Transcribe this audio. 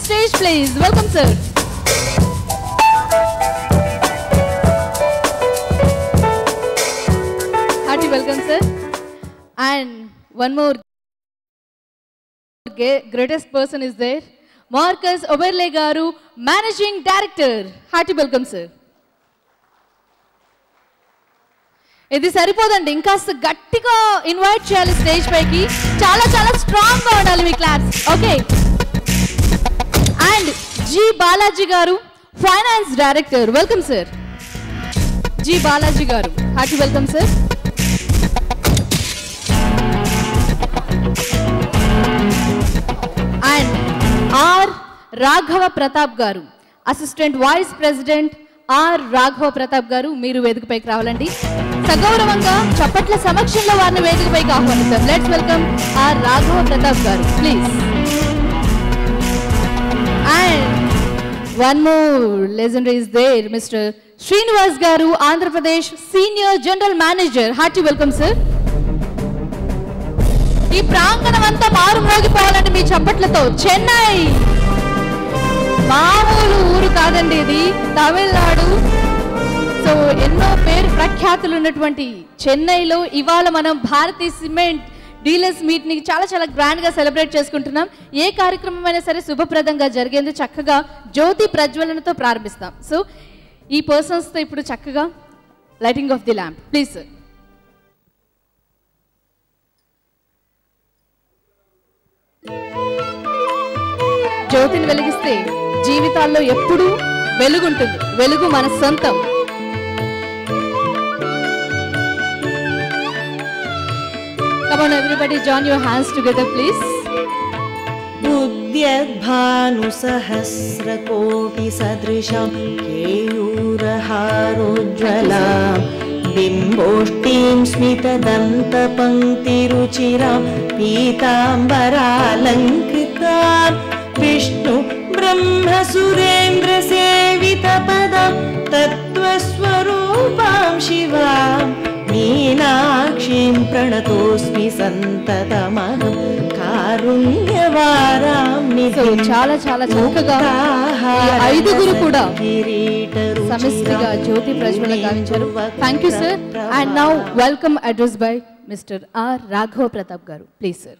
stage, please. Welcome, sir. Hearty welcome, sir. And one more ge- greatest person is there. Marcus Oberle Garu, Managing Director. Hearty welcome, sir. ఇది సరిపోదండి ఇంకాస్త గట్టిగా invite చేయాలి stage పైకి చాలా చాలా స్ట్రాంగ్గా ఉండాలి మీ class okay and G Balaji గారు finance director. Welcome sir. G Balaji గారు hearty welcome sir. And R Raghava Pratap గారు assistant vice president R Raghava Pratap గారు మీరు వేదికపైకి రావాలండి. సగౌరవంగా చప్పట్ల సమక్షంలో వారిని వేదికపైకి ఆహ్వానిస్తాం let's welcome R Raghava Pratap garu please and one more legendary is there mister Srinivas garu Andhra Pradesh senior general manager hearty welcome sir ఈ ప్రాంగణం అంతా మారు మోగిపోవాలండి మీ చప్పట్లతో చెన్నై. మామూలు ఊరు కాదండి ఇది తమిళనాడు. సో ఎన్నో పేరు ప్రఖ్యాతులు ఉన్నటువంటి చెన్నైలో ఇవాళ మనం భారతీయ సిమెంట్ డీలర్స్ మీట్ని చాలా చాలా గ్రాండ్గా సెలబ్రేట్ చేసుకుంటున్నాం. ఏ కార్యక్రమం అయినా సరే శుభప్రదంగా జరిగేందుకు చక్కగా జ్యోతి ప్రజ్వలనతో ప్రారంభిస్తాం. సో ఈ పర్సన్స్తో ఇప్పుడు చక్కగా lighting of the lamp please sir జ్యోతిని వెలిగిస్తే జీవితాల్లో ఎప్పుడూ వెలుగుంటుంది. వెలుగు మన సొంతం. Come on, everybody, join your hands together, please. बुद्ध्यद्भानुसहस्रकोटिसदृशां केयूरहारोज्ज्वलां बिम्बोष्टीं स्मितदन्तपङ्क्तिरुचिरां पीताम्बरालङ्कृतां ప్రణతోస్మి సంతతమహం కారుణ్యవారాన్ని చాలా చాలా చౌకగా ఐదుగురు కూడా సమిష్టిగా జ్యోతి ప్రజ్వల గావించారు. Thank you sir and now welcome address by mister R Raghava Pratap garu. Please sir